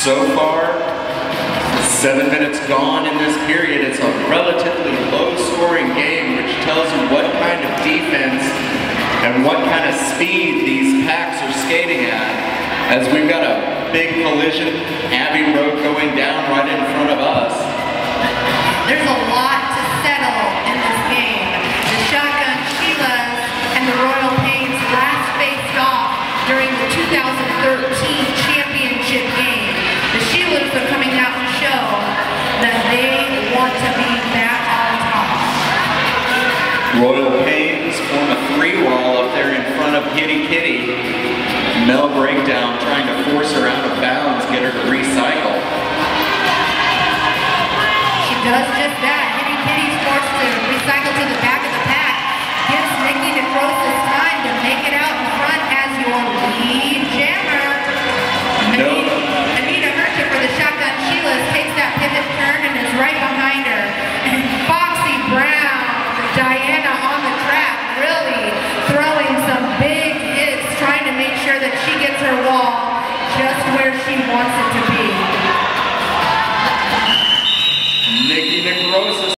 So far, seven minutes gone in this period. It's a relatively low-scoring game, which tells you what kind of defense and what kind of speed these packs are skating at. As we've got a big collision, Abbey Road going down right in front of us. There's a lot to settle in this game. The Shotgun Sheilas and the Royal Pains last faced off during the 2013 Royal Pains form a three wall up there in front of Kitty Kitty. Mel Breakdown trying to force her out of bounds, get her to recycle. She does